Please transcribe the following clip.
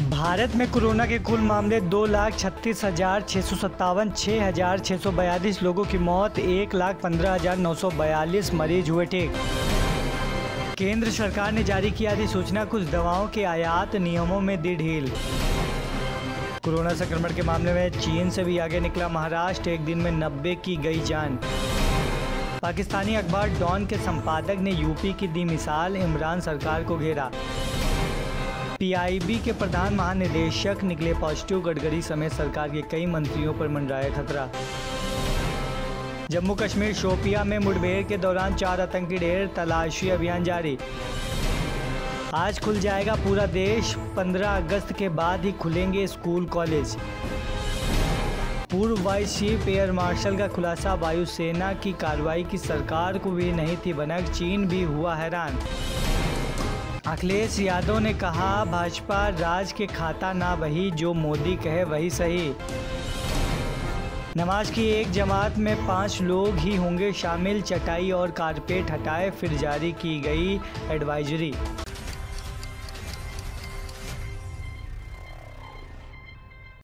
भारत में कोरोना के कुल मामले दो लाख छत्तीस हज़ार छः सौ सत्तावन छः हज़ार छः सौ बयालीस लोगों की मौत, एक लाख पंद्रह हज़ार नौ सौ बयालीस मरीज़ हुए ठीक। केंद्र सरकार ने जारी किया अधिसूचना कुछ दवाओं के आयात नियमों में दी ढील। कोरोना संक्रमण के मामले में चीन से भी आगे निकला महाराष्ट्र, एक दिन में नब्बे की गई जान। पाकिस्तानी अखबार डॉन के संपादक ने यूपी की दी मिसाल, इमरान सरकार को घेरा। पीआईबी के प्रधान महानिदेशक निकले पॉजिटिव गडकरी समेत सरकार के कई मंत्रियों पर मंडराया खतरा। जम्मू कश्मीर शोपिया में मुठभेड़ के दौरान चार आतंकी ढेर तलाशी अभियान जारी। आज खुल जाएगा पूरा देश 15 अगस्त के बाद ही खुलेंगे स्कूल, कॉलेज। पूर्व वाइस चीफ एयर मार्शल का खुलासा, वायुसेना की कार्रवाई की सरकार को भी नहीं थी बनक, चीन भी हुआ हैरान। अखिलेश यादव ने कहा, भाजपा राज के खाता ना वही जो मोदी कहे वही सही। नमाज़ की एक जमात में पाँच लोग ही होंगे शामिल, चटाई और कारपेट हटाए फिर जारी की गई एडवाइजरी।